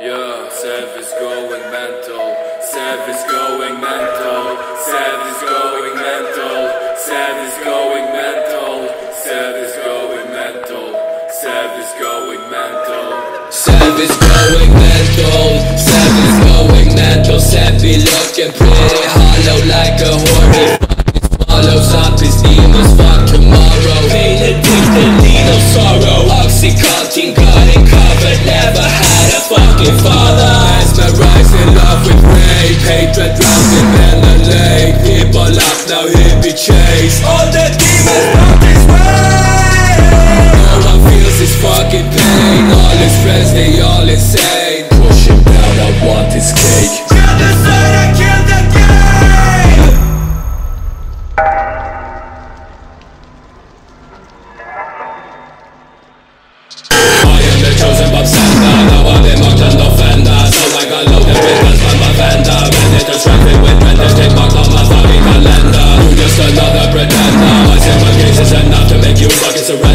Yeah, Sev is going mental. Sev is going mental. Sev is going mental. Sev is going mental. Sev is going mental. Sev is going mental. Sev is going mental. Sev is going mental. Sev be looking pretty hollow like a fucking swallows up his demons. Fuck tomorrow. Pain addicted, need no sorrow. now hit me chase. All the demons from this way. All I feels is fucking pain. All his friends, they all insane. Push him down, I want his cake. You suck, it's a